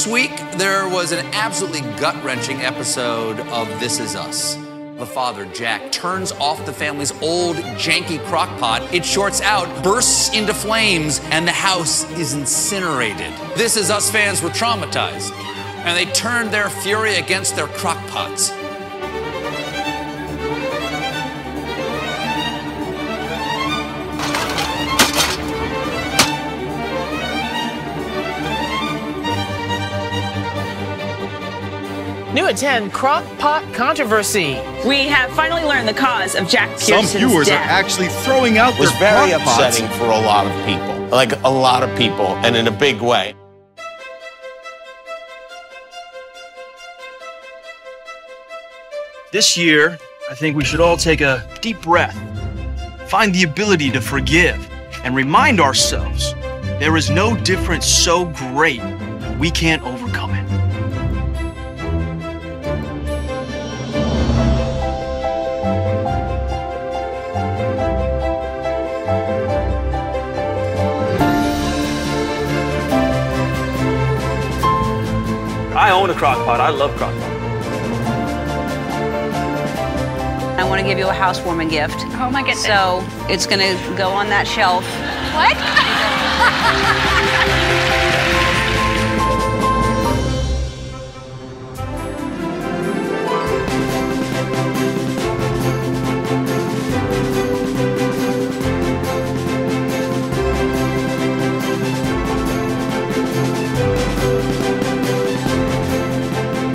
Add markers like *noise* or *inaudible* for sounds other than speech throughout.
This week, there was an absolutely gut wrenching episode of This Is Us. The father, Jack, turns off the family's old, janky crock pot. It shorts out, bursts into flames, and the house is incinerated. This Is Us fans were traumatized, and they turned their fury against their crock pots. New at 10, crock pot controversy. We have finally learned the cause of Jack Pearson's Some viewers death. are actually throwing out was their very crock pots. upsetting for a lot of people. Like a lot of people, and in a big way. This year, I think we should all take a deep breath, find the ability to forgive, and remind ourselves there is no difference so great we can't overcome it. I own a crock pot. I love crock pot. I want to give you a housewarming gift. Oh my goodness. So it's going to go on that shelf. what? *laughs*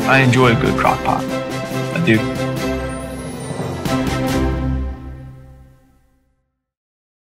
I enjoy a good crock pot. I do.